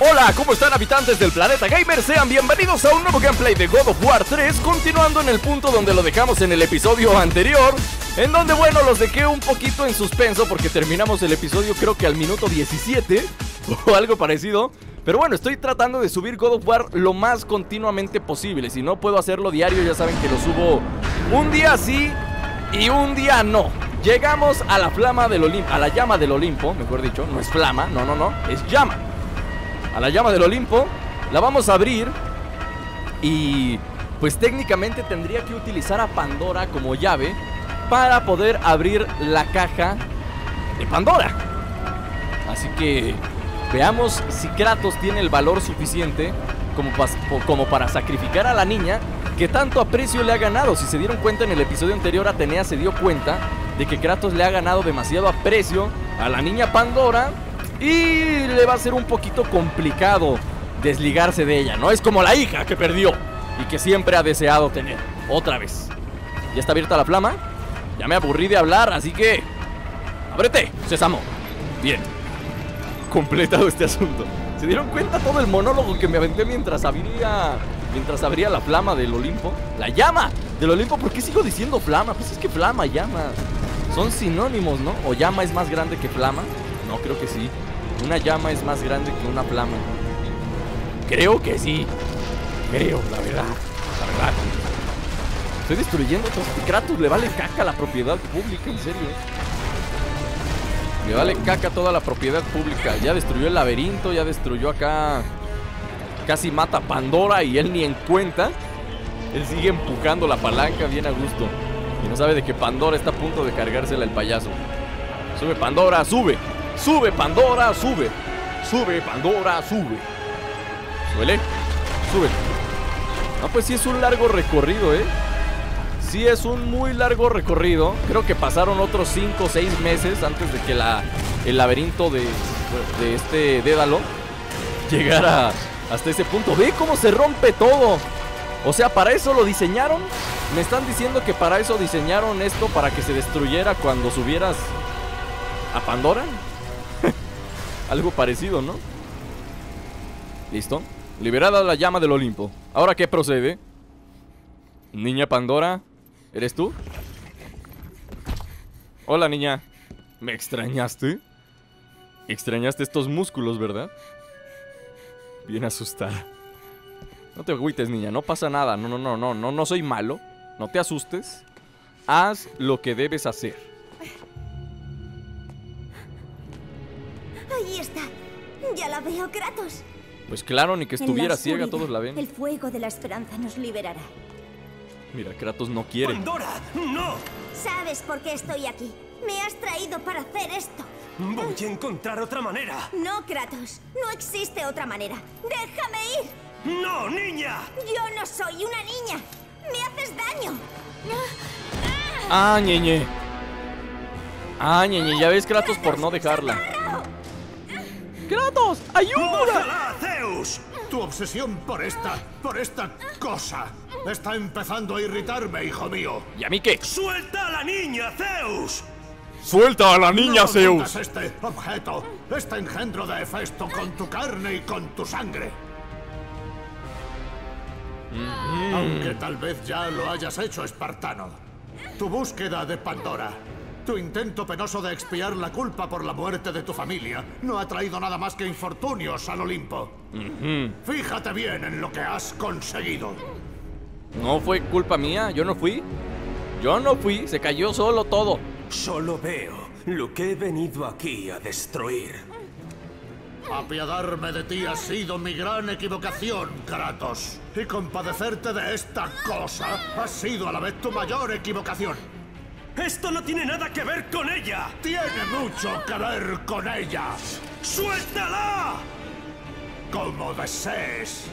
Hola, ¿cómo están habitantes del planeta gamer? Sean bienvenidos a un nuevo gameplay de God of War 3 Continuando en el punto donde lo dejamos en el episodio anterior En donde, bueno, los dejé un poquito en suspenso Porque terminamos el episodio creo que al minuto 17 O algo parecido pero bueno, estoy tratando de subir God of War lo más continuamente posible. Si no puedo hacerlo diario, ya saben que lo subo un día sí y un día no. Llegamos a la flama del Olimpo, a la llama del Olimpo, mejor dicho. No es flama, no, no, no, es llama. A la llama del Olimpo, la vamos a abrir y pues técnicamente tendría que utilizar a Pandora como llave para poder abrir la caja de Pandora. Así que Veamos si Kratos tiene el valor suficiente como, como, para sacrificar a la niña que tanto aprecio le ha ganado. Si se dieron cuenta en el episodio anterior, Atenea se dio cuenta de que Kratos le ha ganado demasiado aprecio a la niña Pandora y le va a ser un poquito complicado desligarse de ella. No es como la hija que perdió y que siempre ha deseado tener. Otra vez. ¿Ya está abierta la flama? Ya me aburrí de hablar, así que... ¡Ábrete, Sésamo! Bien completado este asunto. ¿Se dieron cuenta todo el monólogo que me aventé mientras abría mientras abría la flama del Olimpo? La llama del Olimpo, ¿por qué sigo diciendo flama? Pues es que flama, llama. Son sinónimos, ¿no? ¿O llama es más grande que flama? No, creo que sí. Una llama es más grande que una flama. Creo que sí. Creo, la verdad. La verdad. Estoy destruyendo todo. Kratos le vale caca la propiedad pública, en serio. Le vale caca toda la propiedad pública. Ya destruyó el laberinto, ya destruyó acá. Casi mata a Pandora y él ni en cuenta. Él sigue empujando la palanca bien a gusto. Y no sabe de que Pandora está a punto de cargársela el payaso. Sube Pandora, sube. Sube Pandora, sube. Sube Pandora, sube. Suele. Sube. No, pues sí es un largo recorrido, ¿eh? sí es un muy largo recorrido. Creo que pasaron otros 5 o 6 meses antes de que la, el laberinto de, de este Dédalo llegara hasta ese punto. Ve cómo se rompe todo. O sea, para eso lo diseñaron. Me están diciendo que para eso diseñaron esto, para que se destruyera cuando subieras a Pandora. Algo parecido, ¿no? Listo. Liberada la llama del Olimpo. ¿Ahora qué procede? Niña Pandora, ¿Eres tú? Hola, niña. ¿Me extrañaste? Extrañaste estos músculos, ¿verdad? Bien asustada. No te agüites, niña. No pasa nada. No, no, no, no. No, no soy malo. No te asustes. Haz lo que debes hacer. Ahí está. Ya la veo, Kratos. Pues claro, ni que estuviera ciega, todos la ven. El fuego de la esperanza nos liberará. Mira, Kratos no quiere. ¡Pandora! ¡No! ¿Sabes por qué estoy aquí? Me has traído para hacer esto. Voy a encontrar otra manera. No, Kratos. No existe otra manera. ¡Déjame ir! ¡No, niña! Yo no soy una niña. Me haces daño. Ah, ñeñe. Ah, ñeñe. Ya ves, Kratos, por no dejarla. ¡Kratos! ¡Ayuda! Zeus! Tu obsesión por esta, por esta cosa, está empezando a irritarme, hijo mío. ¿Y a mí qué? ¡Suelta a la niña, Zeus! ¡Suelta a la niña, Zeus! este objeto, este engendro de Hefesto con tu carne y con tu sangre. Aunque tal vez ya lo hayas hecho, espartano. Tu búsqueda de Pandora tu intento penoso de expiar la culpa por la muerte de tu familia no ha traído nada más que infortunios al Olimpo. Fíjate bien en lo que has conseguido. No fue culpa mía, yo no fui. Yo no fui, se cayó solo todo. Solo veo lo que he venido aquí a destruir. Apiadarme de ti ha sido mi gran equivocación, Kratos. Y compadecerte de esta cosa ha sido a la vez tu mayor equivocación. ¡Esto no tiene nada que ver con ella! ¡Tiene mucho que ver con ella! ¡Suéltala! Como desees.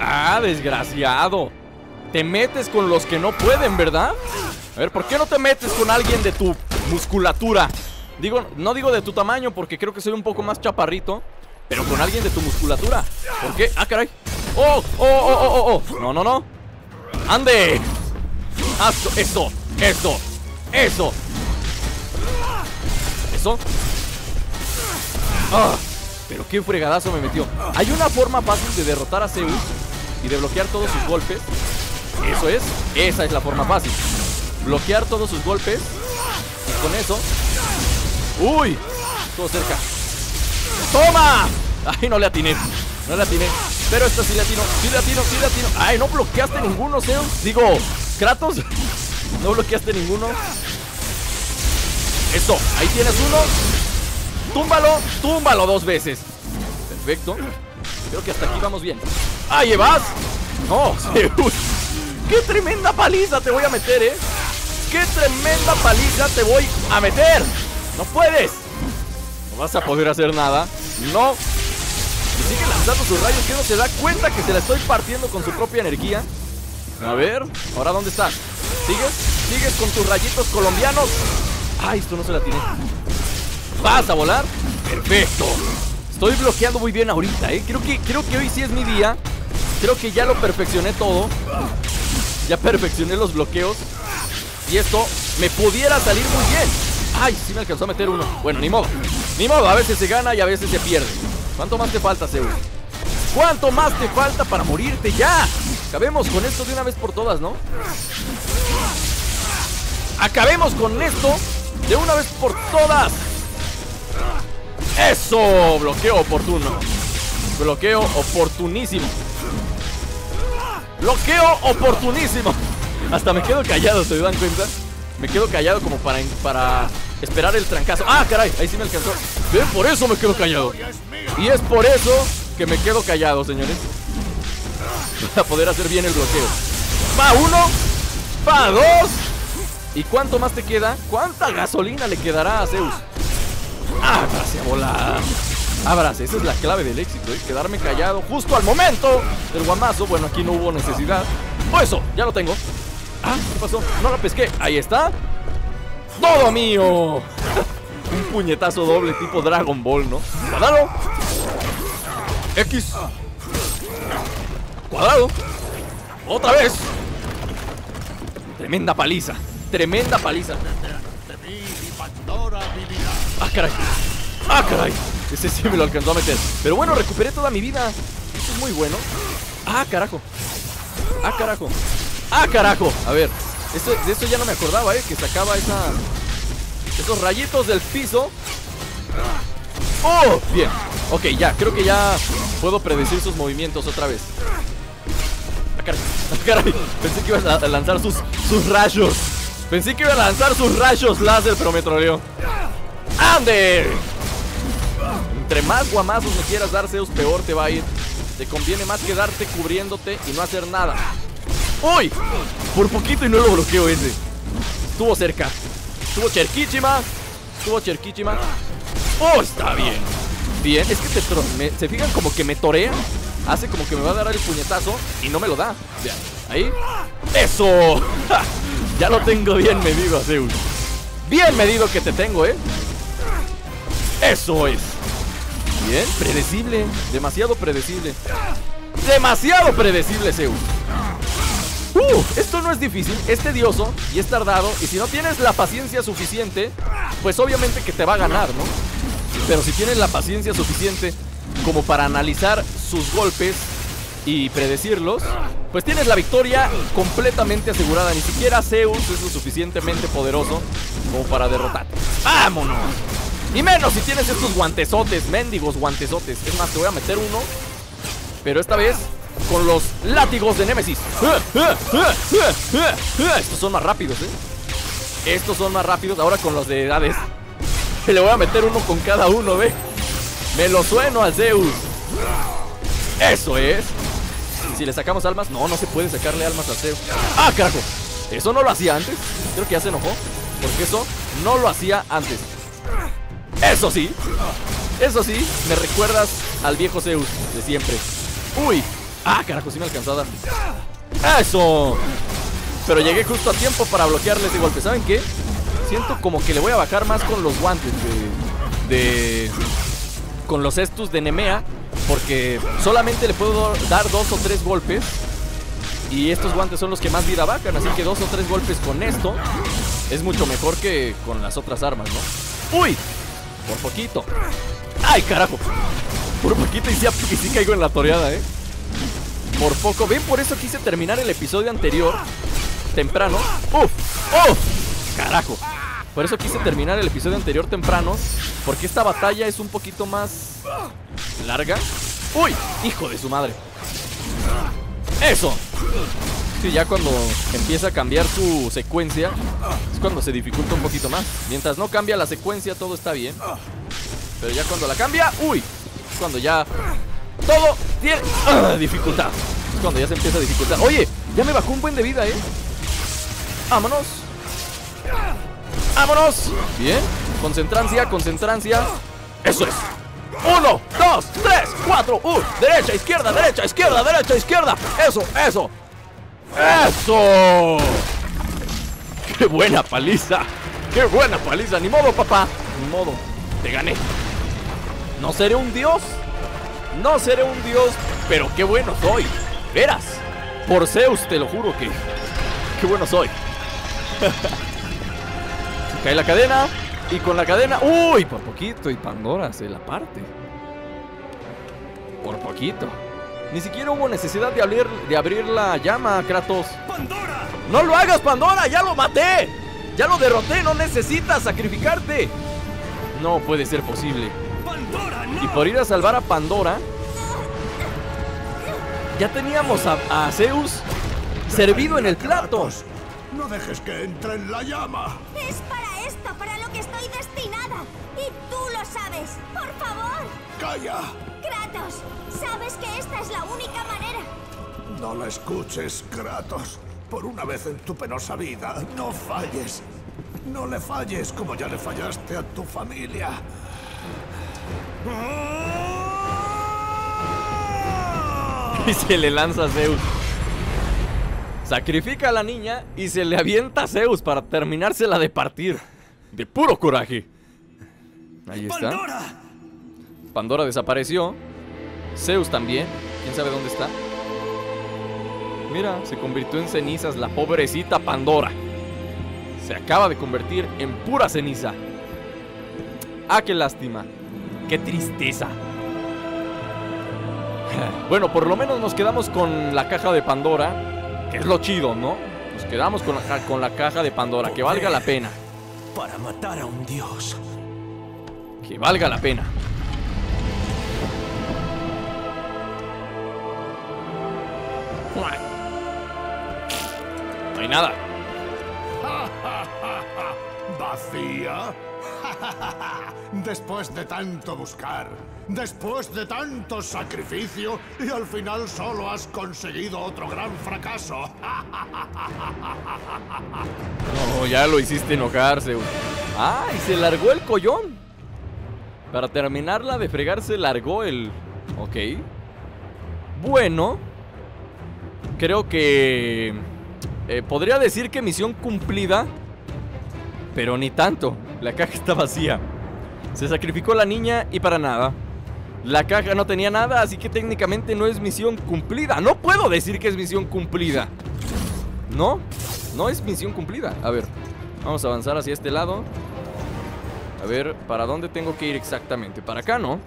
¡Ah, desgraciado! Te metes con los que no pueden, ¿verdad? A ver, ¿por qué no te metes con alguien de tu musculatura? Digo, no digo de tu tamaño porque creo que soy un poco más chaparrito Pero con alguien de tu musculatura ¿Por qué? ¡Ah, caray! ¡Oh, oh, oh, oh, oh! oh! No, no, no ¡Ande! ¡Haz esto! ¡Esto! ¡Eso! ¿Eso? Ah, pero qué fregadazo me metió. Hay una forma fácil de derrotar a Zeus y de bloquear todos sus golpes. Eso es, esa es la forma fácil. Bloquear todos sus golpes. Y con eso. ¡Uy! Todo cerca. ¡Toma! Ay, no le atiné. No le atiné. Pero esta sí le atino. Sí le atino, sí le atino. Ay, no bloqueaste ninguno, Zeus. Digo, Kratos. No bloqueaste ninguno. Eso, ahí tienes uno. Túmbalo, túmbalo dos veces. Perfecto. Creo que hasta aquí vamos bien. ¡Ahí vas! ¡No! Zeus! ¡Qué tremenda paliza te voy a meter, eh! ¡Qué tremenda paliza te voy a meter! ¡No puedes! No vas a poder hacer nada. No. Y sigue lanzando sus rayos que no se da cuenta que se la estoy partiendo con su propia energía. A ver, ¿ahora dónde estás? ¿Sigues? ¿Sigues con tus rayitos colombianos? Ay, esto no se la tiene. ¿Vas a volar? Perfecto. Estoy bloqueando muy bien ahorita, ¿eh? Creo que, creo que hoy sí es mi día. Creo que ya lo perfeccioné todo. Ya perfeccioné los bloqueos. Y esto me pudiera salir muy bien. Ay, sí me alcanzó a meter uno. Bueno, ni modo. Ni modo, a veces se gana y a veces se pierde. ¿Cuánto más te falta, Zeus? ¿Cuánto más te falta para morirte ya? Acabemos con esto de una vez por todas, ¿no? Acabemos con esto de una vez por todas. Eso, bloqueo oportuno. Bloqueo oportunísimo. Bloqueo oportunísimo. Hasta me quedo callado, ¿se dan cuenta? Me quedo callado como para, para esperar el trancazo. ¡Ah, caray! Ahí sí me alcanzó. Por eso me quedo callado. Y es por eso que me quedo callado, señores. Para poder hacer bien el bloqueo. Va uno. Va dos. ¿Y cuánto más te queda? ¿Cuánta gasolina le quedará a Zeus? Ábrase a volar. Ábrase, esa es la clave del éxito, ¿eh? Quedarme callado justo al momento del guamazo. Bueno, aquí no hubo necesidad. Pues eso, ya lo tengo. Ah, ¿qué pasó? No lo pesqué. Ahí está. ¡Todo mío! Un puñetazo doble tipo Dragon Ball, ¿no? Cuadrado. X. Cuadrado. Otra vez. Tremenda paliza. Tremenda paliza. Ah, caray. Ah, caray. Ese sí me lo alcanzó a meter. Pero bueno, recuperé toda mi vida. Eso es muy bueno. Ah, carajo. Ah, carajo. Ah, carajo. A ver. De esto ya no me acordaba, ¿eh? Que sacaba esa... Esos rayitos del piso. ¡Oh! Bien. Ok, ya. Creo que ya puedo predecir sus movimientos otra vez. Ah, caray. Ah. Pensé que ibas a lanzar sus, sus rayos. Pensé que iba a lanzar sus rayos láser, pero me troleó. ¡Ande! Entre más guamazos me quieras dar, Zeus, peor te va a ir. Te conviene más quedarte cubriéndote y no hacer nada. ¡Uy! Por poquito y no lo bloqueo ese. Estuvo cerca. Estuvo cerquísima. Estuvo cerquísima. ¡Oh! Está bien. Bien. Es que te me, se fijan como que me torea. Hace como que me va a dar el puñetazo y no me lo da. Vean. Ahí. ¡Eso! ya lo tengo bien medido, Zeus. Bien medido que te tengo, ¿eh? Eso es. Bien, predecible. Demasiado predecible. Demasiado predecible, Zeus. Esto no es difícil, es tedioso y es tardado. Y si no tienes la paciencia suficiente, pues obviamente que te va a ganar, ¿no? Pero si tienes la paciencia suficiente como para analizar sus golpes y predecirlos, pues tienes la victoria completamente asegurada. Ni siquiera Zeus es lo suficientemente poderoso como para derrotar. ¡Vámonos! Y menos si tienes estos guantesotes, mendigos guantesotes. Es más, te voy a meter uno. Pero esta vez con los látigos de Nemesis. Estos son más rápidos, ¿eh? Estos son más rápidos. Ahora con los de Hades. Le voy a meter uno con cada uno, ¿ve? Me lo sueno al Zeus. Eso es. ¿Y si le sacamos almas? No, no se puede sacarle almas al Zeus. ¡Ah, carajo! Eso no lo hacía antes. Creo que ya se enojó. Porque eso no lo hacía antes. Eso sí. Eso sí, me recuerdas al viejo Zeus de siempre. Uy. Ah, carajo, sí me alcanzó a dar. ¡Eso! Pero llegué justo a tiempo para bloquearle ese golpe. ¿Saben qué? Siento como que le voy a bajar más con los guantes de... de con los estus de Nemea. Porque solamente le puedo dar dos o tres golpes. Y estos guantes son los que más vida bajan. Así que dos o tres golpes con esto es mucho mejor que con las otras armas, ¿no? ¡Uy! Por poquito. ¡Ay, carajo! Por poquito y sí, sí caigo en la toreada, ¿eh? Por poco. ¿Ven? Por eso quise terminar el episodio anterior temprano. ¡Uf! ¡Uf! ¡Carajo! Por eso quise terminar el episodio anterior temprano. Porque esta batalla es un poquito más larga. ¡Uy! ¡Hijo de su madre! ¡Eso! Sí, ya cuando empieza a cambiar su secuencia es cuando se dificulta un poquito más. Mientras no cambia la secuencia, todo está bien. Pero ya cuando la cambia, ¡uy! Es cuando ya todo tiene ¡ah! dificultad. Es cuando ya se empieza a dificultar. Oye, ya me bajó un buen de vida, ¿eh? Vámonos. Vámonos. Bien. Concentrancia, concentrancia. Eso es. Uno, dos, tres, cuatro. Uh, derecha, izquierda, derecha, izquierda, derecha, izquierda. Eso, eso. ¡Eso! ¡Qué buena paliza! ¡Qué buena paliza! Ni modo, papá. Ni modo. Te gané. No seré un dios. No seré un dios, pero qué bueno soy. Verás. Por Zeus, te lo juro que. Qué bueno soy. se cae la cadena. Y con la cadena. ¡Uy! Por poquito. Y Pandora se la parte. Por poquito. Ni siquiera hubo necesidad de abrir, de abrir la llama, Kratos. ¡Pandora! ¡No lo hagas, Pandora! ¡Ya lo maté! ¡Ya lo derroté! ¡No necesitas sacrificarte! No puede ser posible. Y por ir a salvar a Pandora, ya teníamos a, a Zeus servido en el plato. Kratos, No dejes que entre en la llama. Es para esto para lo que estoy destinada. Y tú lo sabes. Por favor. ¡Calla! Kratos, sabes que esta es la única manera. No la escuches, Kratos. Por una vez en tu penosa vida, no falles. No le falles como ya le fallaste a tu familia. Y se le lanza a Zeus. Sacrifica a la niña y se le avienta a Zeus para terminársela de partir. De puro coraje. Ahí está. ¡Pandora! Pandora desapareció. Zeus también. ¿Quién sabe dónde está? Mira, se convirtió en cenizas la pobrecita Pandora. Se acaba de convertir en pura ceniza. Ah, qué lástima. Qué tristeza. Bueno, por lo menos nos quedamos con la caja de Pandora. Que es lo chido, ¿no? Nos quedamos con la, con la caja de Pandora. Que valga la pena. Para matar a un dios. Que valga la pena. No hay nada. ¿Vacía? Después de tanto buscar, después de tanto sacrificio, y al final solo has conseguido otro gran fracaso. No, ya lo hiciste enojar, Zeus. Ah, y se largó el collón. Para terminarla de fregar se largó el... Ok. Bueno. Creo que... eh, podría decir que misión cumplida. Pero ni tanto. La caja está vacía. Se sacrificó la niña y para nada. La caja no tenía nada, así que técnicamente no es misión cumplida. No puedo decir que es misión cumplida. ¿No? No es misión cumplida. A ver, vamos a avanzar hacia este lado. A ver, ¿para dónde tengo que ir exactamente? Para acá, ¿no?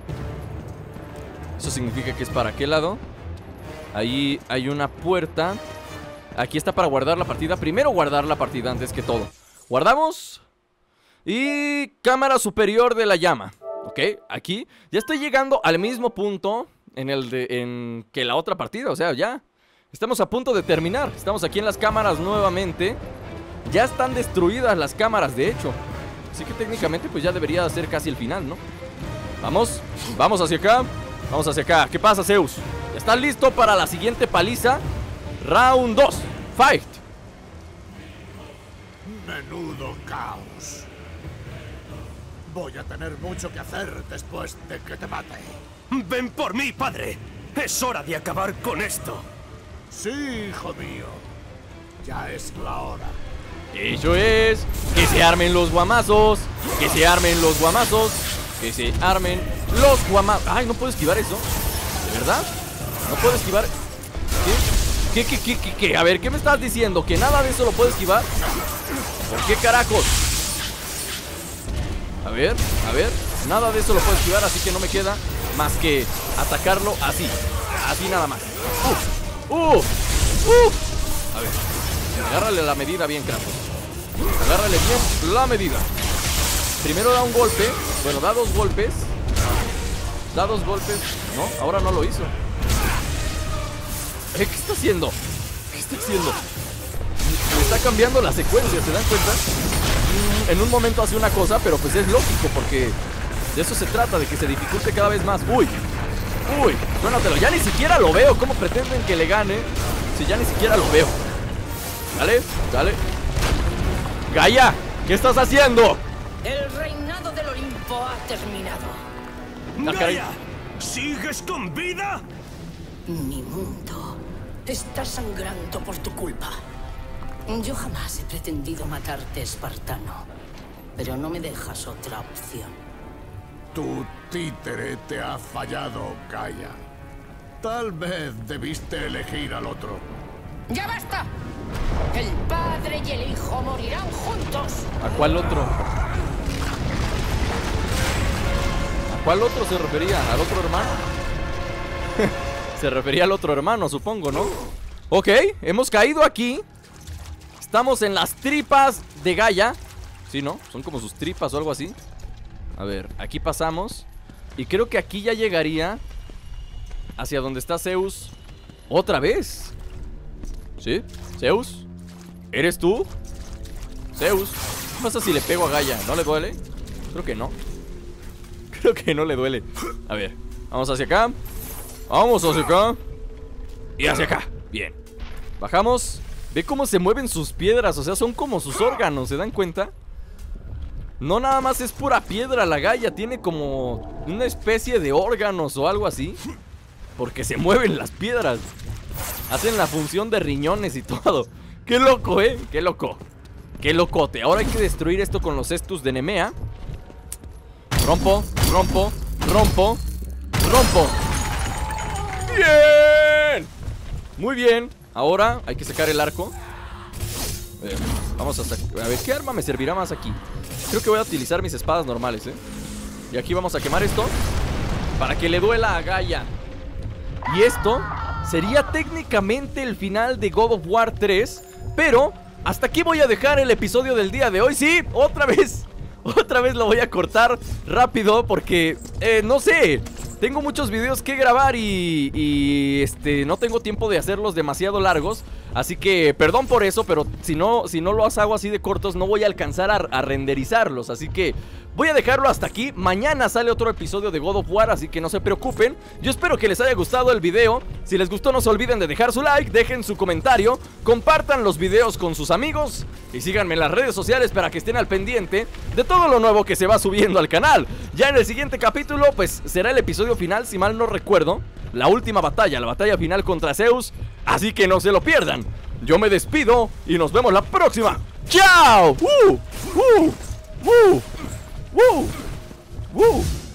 Eso significa que es para qué lado. Ahí hay una puerta. Aquí está para guardar la partida. Primero guardar la partida antes que todo. Guardamos. Y cámara superior de la llama. Ok, aquí. Ya estoy llegando al mismo punto en el de en que la otra partida. O sea, ya. Estamos a punto de terminar. Estamos aquí en las cámaras nuevamente. Ya están destruidas las cámaras, de hecho. Así que técnicamente pues ya debería ser casi el final, ¿no? Vamos, vamos hacia acá. Vamos hacia acá. ¿Qué pasa, Zeus? ¿Estás listo para la siguiente paliza? Round 2. Fight. Menudo caos. Voy a tener mucho que hacer después de que te mate. ¡Ven por mí, padre! Es hora de acabar con esto. Sí, hijo mío. Ya es la hora. Eso es. Que se armen los guamazos. Que se armen los guamazos. Que se armen los guamazos. Ay, no puedo esquivar eso. ¿De verdad? No puedo esquivar. ¿Qué? ¿Qué, qué, qué, qué, qué? A ver, ¿qué me estás diciendo? ¿Que nada de eso lo puedo esquivar? ¿Por qué carajos? A ver, a ver. Nada de eso lo puedo esquivar, así que no me queda más que atacarlo así. Así nada más. ¡Uf! ¡Uf! ¡Uf! A ver. Agárrale la medida bien, Kratos. Agárrale bien la medida. Primero da un golpe. Bueno, da dos golpes. Da dos golpes. No, ahora no lo hizo. Eh, ¿Qué está haciendo? ¿Qué está haciendo? Está cambiando la secuencia, ¿se dan cuenta? En un momento hace una cosa, pero pues es lógico porque de eso se trata, de que se dificulte cada vez más. Uy, uy, suénatelo. Ya ni siquiera lo veo. ¿Cómo pretenden que le gane si ya ni siquiera lo veo? Dale, dale. Gaia, ¿qué estás haciendo? El reinado del Olimpo ha terminado. Ah. Gaia, ¿sigues con vida? Mi mundo está sangrando por tu culpa. Yo jamás he pretendido matarte, espartano. Pero no me dejas otra opción. Tu títere te ha fallado, Gaia. Tal vez debiste elegir al otro. ¡Ya basta! El padre y el hijo morirán juntos. ¿A cuál otro? ¿A cuál otro se refería? ¿Al otro hermano? se refería al otro hermano, supongo, ¿no? Ok, hemos caído aquí. Estamos en las tripas de Gaia. Sí, ¿no? Son como sus tripas o algo así. A ver, aquí pasamos. Y creo que aquí ya llegaría hacia donde está Zeus. ¿Otra vez? ¿Sí? ¿Zeus? ¿Eres tú? Zeus. ¿Qué pasa si le pego a Gaia? ¿No le duele? Creo que no. Creo que no le duele. A ver, vamos hacia acá. Vamos hacia acá. Y hacia acá. Bien. Bajamos. Ve cómo se mueven sus piedras. O sea, son como sus órganos. ¿Se dan cuenta? No nada más es pura piedra la Gaia. Tiene como una especie de órganos o algo así. Porque se mueven las piedras. Hacen la función de riñones y todo. Qué loco, ¿eh? Qué loco. Qué locote. Ahora hay que destruir esto con los estus de Nemea. Rompo, rompo, rompo, rompo. ¡Bien! Muy bien. Ahora hay que sacar el arco. Ver, vamos a sacar. A ver, ¿qué arma me servirá más aquí? Creo que voy a utilizar mis espadas normales, ¿eh? Y aquí vamos a quemar esto. Para que le duela a Gaia. Y esto sería técnicamente el final de God of War 3. Pero hasta aquí voy a dejar el episodio del día de hoy. Sí, otra vez. Otra vez lo voy a cortar rápido porque, eh, no sé, tengo muchos videos que grabar y, y, este, no tengo tiempo de hacerlos demasiado largos. Así que perdón por eso, pero si no, si no los hago así de cortos no voy a alcanzar a, a renderizarlos. Así que voy a dejarlo hasta aquí. Mañana sale otro episodio de God of War, así que no se preocupen. Yo espero que les haya gustado el video. Si les gustó no se olviden de dejar su like, dejen su comentario, compartan los videos con sus amigos y síganme en las redes sociales para que estén al pendiente de todo lo nuevo que se va subiendo al canal. Ya en el siguiente capítulo pues será el episodio final, si mal no recuerdo. La última batalla, la batalla final contra Zeus. Así que no se lo pierdan. Yo me despido y nos vemos la próxima. ¡Chao! ¡Uh! ¡Uh! ¡Uh! ¡Uh! ¡Uh!